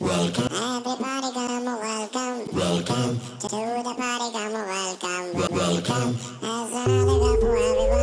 Welcome, everybody, come, welcome, welcome to the party, come, welcome, welcome. As another cup for everyone.